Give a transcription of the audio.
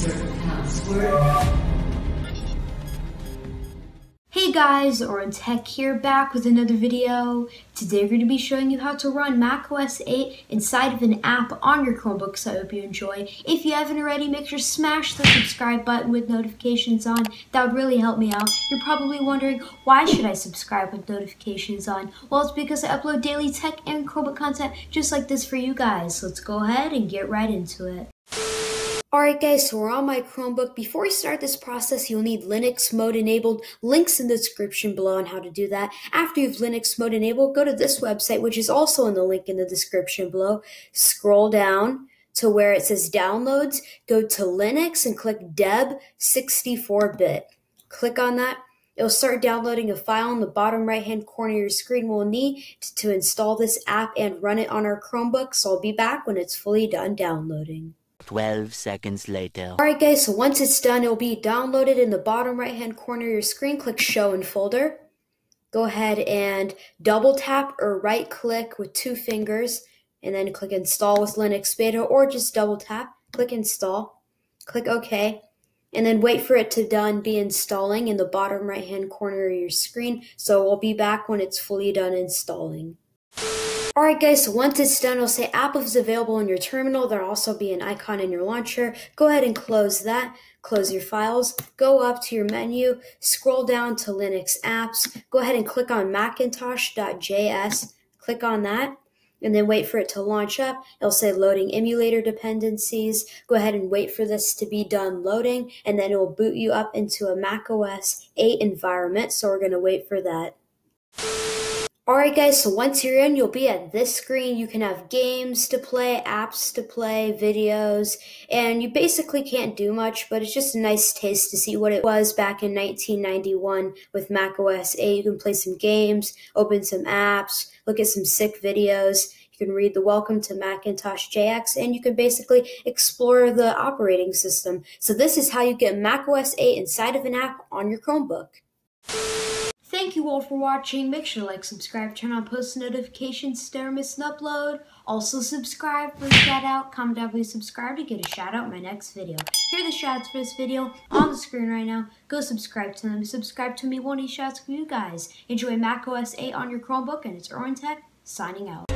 Hey guys, IrwinTech here, back with another video. Today we're going to be showing you how to run macOS 8 inside of an app on your Chromebook, so I hope you enjoy. If you haven't already, make sure to smash the subscribe button with notifications on. That would really help me out. You're probably wondering, why should I subscribe with notifications on? Well, it's because I upload daily tech and Chromebook content just like this for you guys. So let's go ahead and get right into it. Alright guys, so we're on my Chromebook. Before we start this process, you'll need Linux mode enabled. Links in the description below on how to do that. After you've Linux mode enabled, go to this website, which is also in the link in the description below. Scroll down to where it says downloads. Go to Linux and click Deb 64-bit. Click on that. It'll start downloading a file in the bottom right hand corner of your screen. We'll need to install this app and run it on our Chromebook, so I'll be back when it's fully done downloading. 12 seconds later. Alright guys, so once it's done, it'll be downloaded in the bottom right hand corner of your screen. Click Show in Folder. Go ahead and double tap or right click with two fingers and then click Install with Linux Beta or just double tap. Click Install. Click OK. And then wait for it to done be installing in the bottom right hand corner of your screen. So we'll be back when it's fully done installing. Alright guys, so once it's done, it'll say app is available in your terminal. There'll also be an icon in your launcher. Go ahead and close that. Close your files. Go up to your menu. Scroll down to Linux apps. Go ahead and click on macintosh.js. Click on that and then wait for it to launch up. It'll say loading emulator dependencies. Go ahead and wait for this to be done loading, and then it will boot you up into a macOS 8 environment. So we're going to wait for that. Alright guys, so once you're in, you'll be at this screen. You can have games to play, apps to play, videos, and you basically can't do much, but it's just a nice taste to see what it was back in 1991 with Mac OS 8. You can play some games, open some apps, look at some sick videos. You can read the Welcome to Macintosh JS, and you can basically explore the operating system. So this is how you get Mac OS 8 inside of an app on your Chromebook. Thank you all for watching. Make sure to like, subscribe, turn on post notifications never miss an upload. Also subscribe for a shout out. Comment down below subscribe to get a shout out in my next video. Here are the shouts for this video on the screen right now. Go subscribe to them. Subscribe to me. One of shouts for you guys. Enjoy macOS 8 on your Chromebook and it's IrwinTech signing out.